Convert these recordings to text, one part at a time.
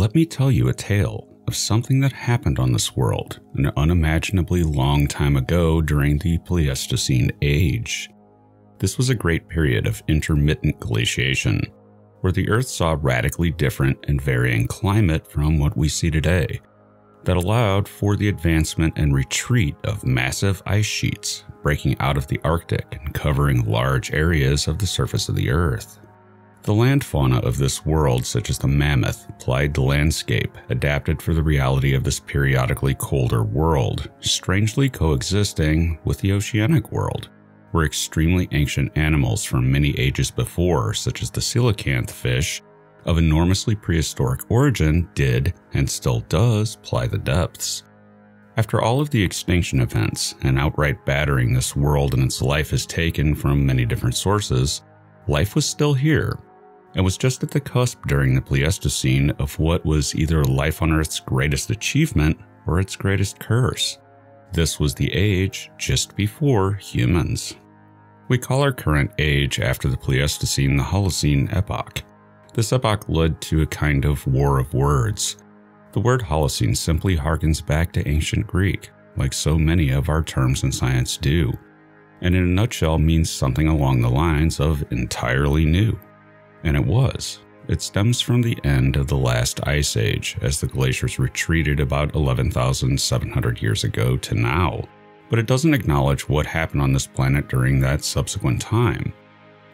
let me tell you a tale of something that happened on this world an unimaginably long time ago during the Pleistocene Age. This was a great period of intermittent glaciation, where the Earth saw radically different and varying climate from what we see today, that allowed for the advancement and retreat of massive ice sheets breaking out of the Arctic and covering large areas of the surface of the Earth. The land fauna of this world, such as the mammoth, plied the landscape, adapted for the reality of this periodically colder world, strangely coexisting with the oceanic world, where extremely ancient animals from many ages before, such as the coelacanth fish, of enormously prehistoric origin, did, and still does, ply the depths. After all of the extinction events and outright battering this world and its life has taken from many different sources, life was still here and was just at the cusp during the Pleistocene of what was either life on Earth's greatest achievement or its greatest curse. This was the age just before humans. We call our current age after the Pleistocene the Holocene epoch. This epoch led to a kind of war of words. The word Holocene simply harkens back to ancient Greek, like so many of our terms in science do, and in a nutshell means something along the lines of entirely new. And it was. It stems from the end of the last ice age as the glaciers retreated about 11,700 years ago to now. But it doesn't acknowledge what happened on this planet during that subsequent time,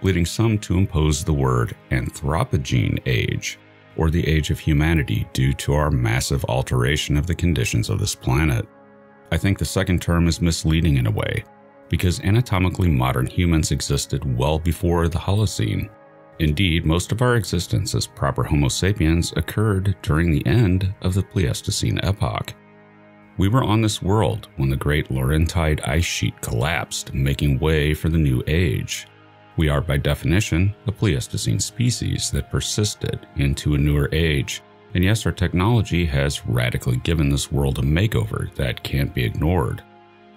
leading some to impose the word Anthropocene age, or the age of humanity due to our massive alteration of the conditions of this planet. I think the second term is misleading in a way, because anatomically modern humans existed well before the Holocene Indeed, most of our existence as proper Homo sapiens occurred during the end of the Pleistocene epoch. We were on this world when the great Laurentide ice sheet collapsed, making way for the new age. We are, by definition, a Pleistocene species that persisted into a newer age, and yes, our technology has radically given this world a makeover that can't be ignored.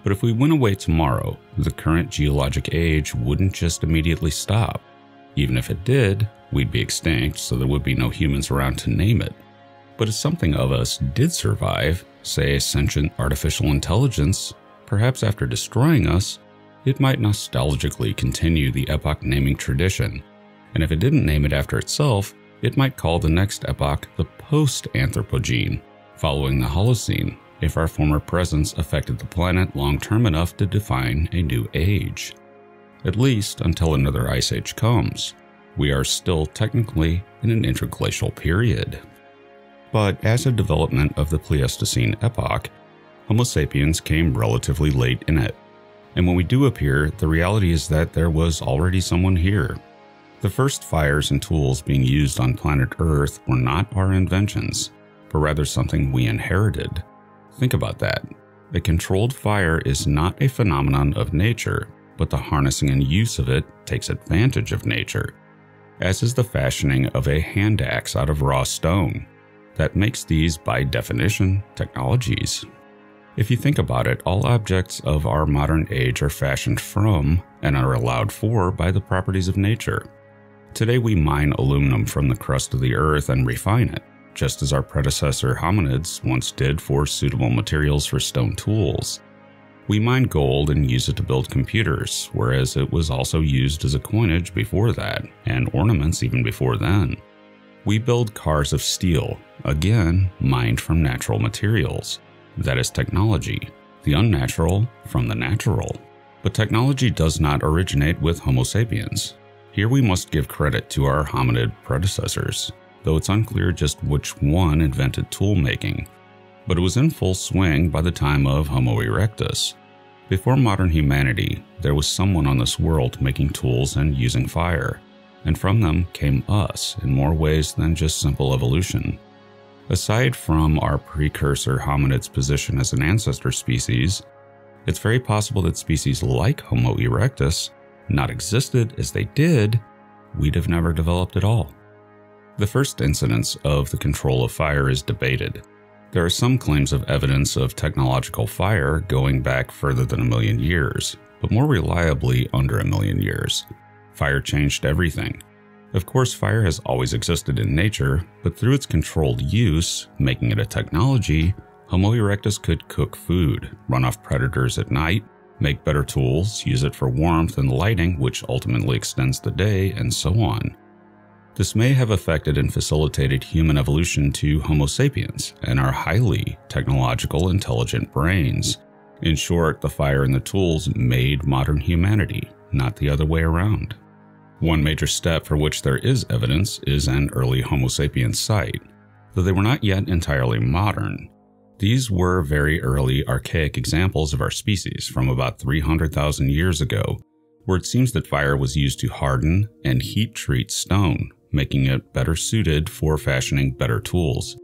But if we went away tomorrow, the current geologic age wouldn't just immediately stop. Even if it did, we'd be extinct, so there would be no humans around to name it. But if something of us did survive, say a sentient artificial intelligence, perhaps after destroying us, it might nostalgically continue the epoch naming tradition. And if it didn't name it after itself, it might call the next epoch the post Anthropocene, following the Holocene, if our former presence affected the planet long term enough to define a new age at least until another ice age comes. We are still technically in an interglacial period. But as a development of the Pleistocene epoch, Homo sapiens came relatively late in it. And when we do appear, the reality is that there was already someone here. The first fires and tools being used on planet Earth were not our inventions, but rather something we inherited. Think about that. A controlled fire is not a phenomenon of nature, but the harnessing and use of it takes advantage of nature, as is the fashioning of a hand axe out of raw stone. That makes these, by definition, technologies. If you think about it, all objects of our modern age are fashioned from and are allowed for by the properties of nature. Today we mine aluminum from the crust of the earth and refine it, just as our predecessor hominids once did for suitable materials for stone tools. We mine gold and use it to build computers, whereas it was also used as a coinage before that, and ornaments even before then. We build cars of steel, again, mined from natural materials. That is technology, the unnatural from the natural. But technology does not originate with Homo sapiens. Here we must give credit to our hominid predecessors, though it's unclear just which one invented tool making. But it was in full swing by the time of Homo erectus, before modern humanity, there was someone on this world making tools and using fire, and from them came us in more ways than just simple evolution. Aside from our precursor hominid's position as an ancestor species, it's very possible that species like Homo erectus not existed as they did, we'd have never developed at all. The first incidence of the control of fire is debated. There are some claims of evidence of technological fire going back further than a million years, but more reliably under a million years. Fire changed everything. Of course, fire has always existed in nature, but through its controlled use, making it a technology, Homo erectus could cook food, run off predators at night, make better tools, use it for warmth and lighting, which ultimately extends the day, and so on. This may have affected and facilitated human evolution to Homo sapiens and our highly technological, intelligent brains. In short, the fire and the tools made modern humanity, not the other way around. One major step for which there is evidence is an early Homo sapiens site. Though they were not yet entirely modern, these were very early archaic examples of our species from about 300,000 years ago, where it seems that fire was used to harden and heat treat stone, making it better suited for fashioning better tools.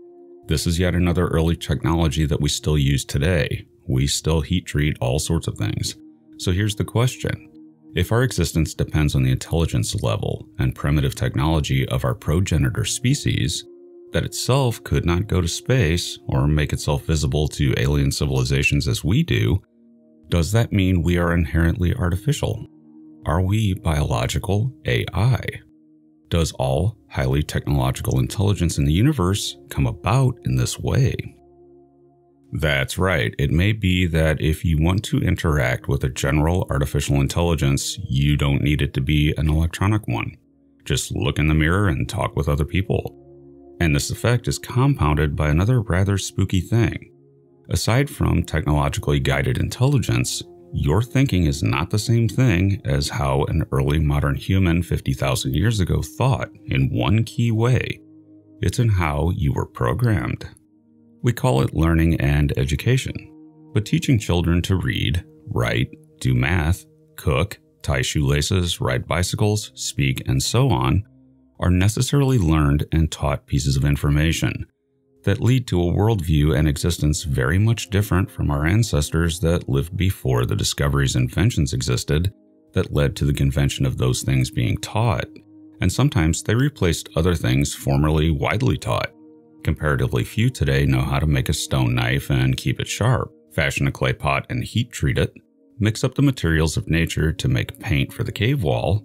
This is yet another early technology that we still use today. We still heat treat all sorts of things. So here's the question if our existence depends on the intelligence level and primitive technology of our progenitor species, that itself could not go to space or make itself visible to alien civilizations as we do, does that mean we are inherently artificial? Are we biological AI? Does all highly technological intelligence in the universe come about in this way? That's right. It may be that if you want to interact with a general artificial intelligence, you don't need it to be an electronic one. Just look in the mirror and talk with other people. And this effect is compounded by another rather spooky thing. Aside from technologically guided intelligence, your thinking is not the same thing as how an early modern human 50,000 years ago thought in one key way it's in how you were programmed. We call it learning and education. But teaching children to read, write, do math, cook, tie shoelaces, ride bicycles, speak, and so on are necessarily learned and taught pieces of information that lead to a worldview and existence very much different from our ancestors that lived before the discoveries and inventions existed that led to the convention of those things being taught. And sometimes they replaced other things formerly widely taught. Comparatively few today know how to make a stone knife and keep it sharp, fashion a clay pot and heat treat it, mix up the materials of nature to make paint for the cave wall,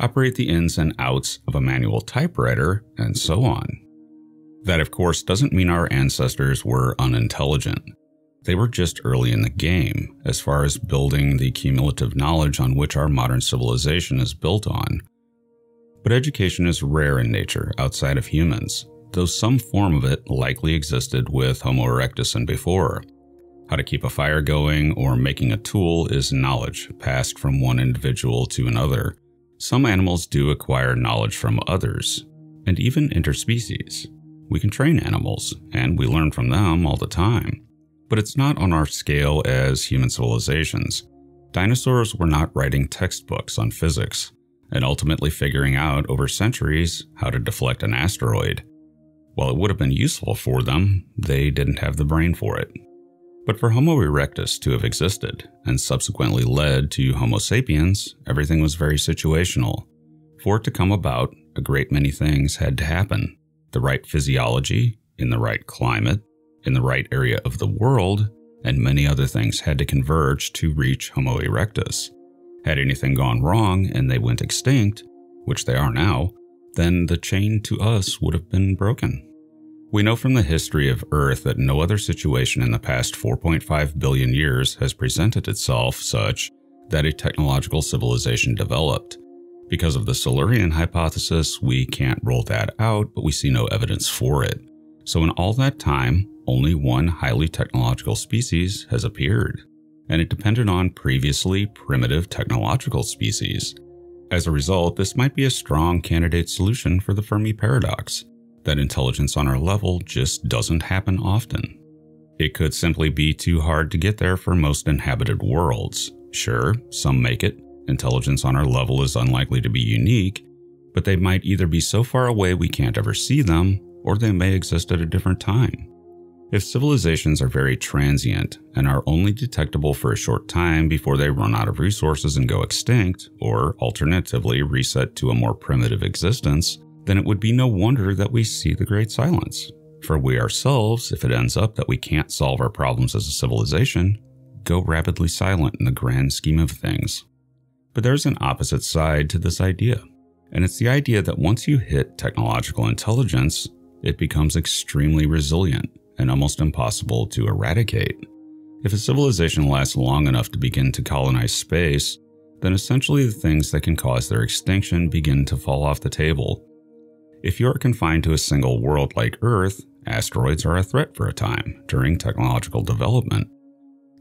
operate the ins and outs of a manual typewriter, and so on. That, of course, doesn't mean our ancestors were unintelligent. They were just early in the game, as far as building the cumulative knowledge on which our modern civilization is built on. But education is rare in nature outside of humans, though some form of it likely existed with Homo erectus and before. How to keep a fire going or making a tool is knowledge passed from one individual to another. Some animals do acquire knowledge from others, and even interspecies. We can train animals, and we learn from them all the time. But it's not on our scale as human civilizations. Dinosaurs were not writing textbooks on physics and ultimately figuring out over centuries how to deflect an asteroid. While it would have been useful for them, they didn't have the brain for it. But for Homo erectus to have existed and subsequently led to Homo sapiens, everything was very situational. For it to come about, a great many things had to happen. The right physiology, in the right climate, in the right area of the world, and many other things had to converge to reach Homo erectus. Had anything gone wrong and they went extinct, which they are now, then the chain to us would have been broken. We know from the history of Earth that no other situation in the past 4.5 billion years has presented itself such that a technological civilization developed. Because of the Silurian hypothesis, we can't rule that out, but we see no evidence for it. So, in all that time, only one highly technological species has appeared, and it depended on previously primitive technological species. As a result, this might be a strong candidate solution for the Fermi paradox that intelligence on our level just doesn't happen often. It could simply be too hard to get there for most inhabited worlds. Sure, some make it. Intelligence on our level is unlikely to be unique, but they might either be so far away we can't ever see them, or they may exist at a different time. If civilizations are very transient and are only detectable for a short time before they run out of resources and go extinct, or alternatively reset to a more primitive existence, then it would be no wonder that we see the Great Silence. For we ourselves, if it ends up that we can't solve our problems as a civilization, go rapidly silent in the grand scheme of things. But there's an opposite side to this idea. And it's the idea that once you hit technological intelligence, it becomes extremely resilient and almost impossible to eradicate. If a civilization lasts long enough to begin to colonize space, then essentially the things that can cause their extinction begin to fall off the table. If you are confined to a single world like Earth, asteroids are a threat for a time during technological development.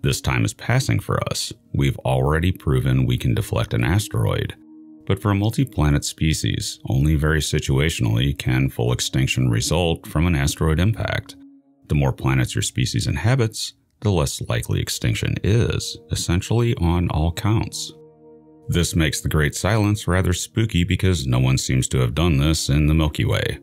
This time is passing for us. We've already proven we can deflect an asteroid. But for a multi planet species, only very situationally can full extinction result from an asteroid impact. The more planets your species inhabits, the less likely extinction is, essentially on all counts. This makes the Great Silence rather spooky because no one seems to have done this in the Milky Way.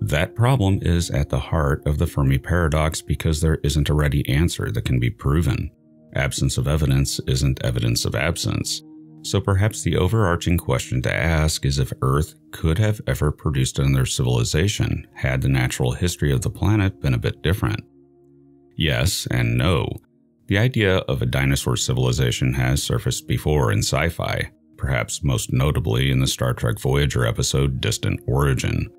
That problem is at the heart of the Fermi paradox because there isn't a ready answer that can be proven. Absence of evidence isn't evidence of absence. So perhaps the overarching question to ask is if Earth could have ever produced another civilization had the natural history of the planet been a bit different. Yes and no. The idea of a dinosaur civilization has surfaced before in sci fi, perhaps most notably in the Star Trek Voyager episode Distant Origin.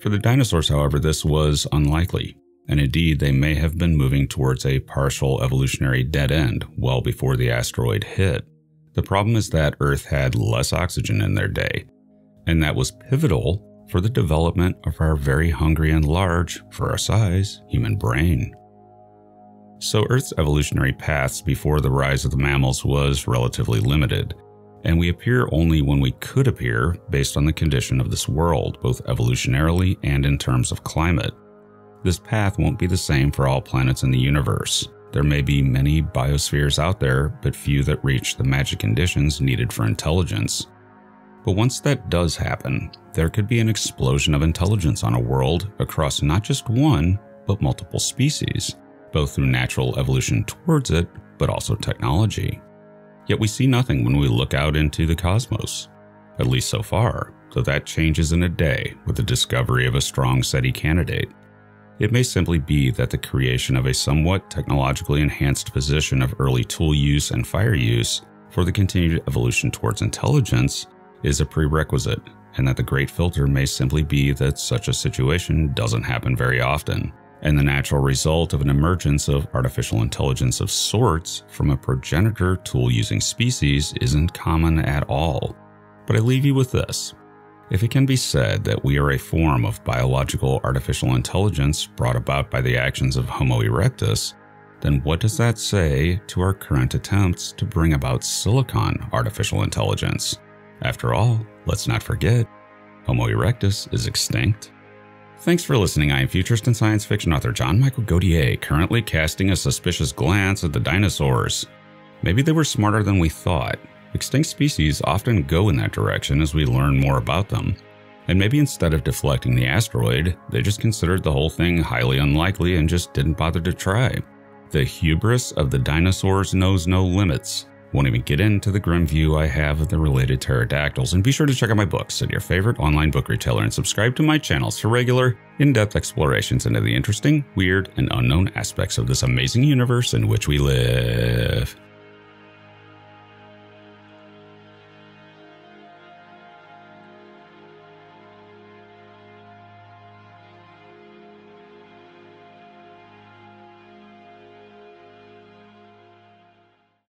For the dinosaurs, however, this was unlikely, and indeed they may have been moving towards a partial evolutionary dead end well before the asteroid hit. The problem is that Earth had less oxygen in their day, and that was pivotal for the development of our very hungry and large, for our size, human brain. So, Earth's evolutionary paths before the rise of the mammals was relatively limited, and we appear only when we could appear based on the condition of this world, both evolutionarily and in terms of climate. This path won't be the same for all planets in the universe. There may be many biospheres out there, but few that reach the magic conditions needed for intelligence. But once that does happen, there could be an explosion of intelligence on a world across not just one, but multiple species, both through natural evolution towards it, but also technology. Yet we see nothing when we look out into the cosmos, at least so far, though that changes in a day with the discovery of a strong SETI candidate. It may simply be that the creation of a somewhat technologically enhanced position of early tool use and fire use for the continued evolution towards intelligence is a prerequisite, and that the great filter may simply be that such a situation doesn't happen very often and the natural result of an emergence of artificial intelligence of sorts from a progenitor tool using species isn't common at all. But I leave you with this. If it can be said that we are a form of biological artificial intelligence brought about by the actions of Homo erectus, then what does that say to our current attempts to bring about silicon artificial intelligence? After all, let's not forget, Homo erectus is extinct. Thanks for listening. I am futurist and science fiction author John Michael Godier, currently casting a suspicious glance at the dinosaurs. Maybe they were smarter than we thought. Extinct species often go in that direction as we learn more about them. And maybe instead of deflecting the asteroid, they just considered the whole thing highly unlikely and just didn't bother to try. The hubris of the dinosaurs knows no limits. Won't even get into the grim view I have of the related pterodactyls, and be sure to check out my books at your favorite online book retailer and subscribe to my channels for regular, in depth explorations into the interesting, weird, and unknown aspects of this amazing universe in which we live.